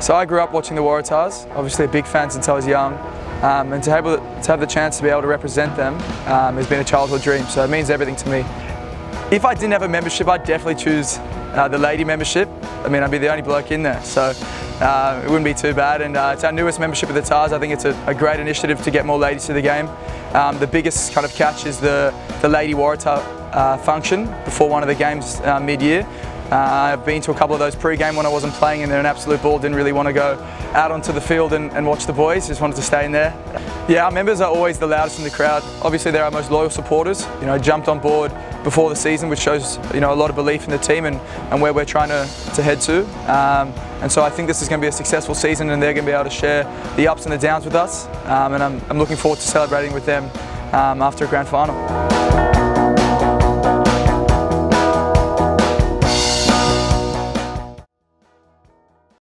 So I grew up watching the Waratahs, obviously a big fan since I was young. Um, and to have, to have the chance to be able to represent them um, has been a childhood dream, so it means everything to me. If I didn't have a membership, I'd definitely choose uh, the lady membership. I mean, I'd be the only bloke in there, so uh, it wouldn't be too bad. And uh, it's our newest membership of the Tahs. I think it's a, a great initiative to get more ladies to the game. Um, the biggest kind of catch is the, the Lady Waratah uh, function before one of the games uh, mid-year. Uh, I've been to a couple of those pre-game when I wasn't playing and they're an absolute ball, didn't really want to go out onto the field and, and, watch the boys, just wanted to stay in there. Yeah, our members are always the loudest in the crowd. Obviously they're our most loyal supporters, you know, jumped on board before the season, which shows, you know, a lot of belief in the team and, and where we're trying to, to head to. Um, and so I think this is going to be a successful season and they're going to be able to share the ups and the downs with us. Um, and I'm, I'm looking forward to celebrating with them um, after a grand final.